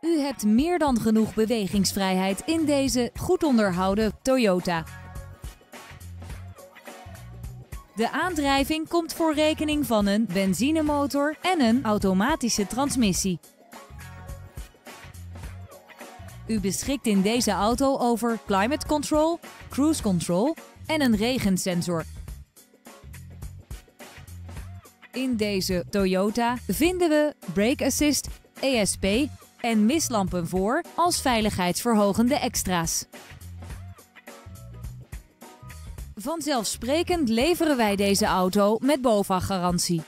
U hebt meer dan genoeg bewegingsvrijheid in deze goed onderhouden Toyota. De aandrijving komt voor rekening van een benzinemotor en een automatische transmissie. U beschikt in deze auto over climate control, cruise control en een regensensor. In deze Toyota vinden we brake assist, ESP en mislampen voor als veiligheidsverhogende extra's. Vanzelfsprekend leveren wij deze auto met BOVAG-garantie.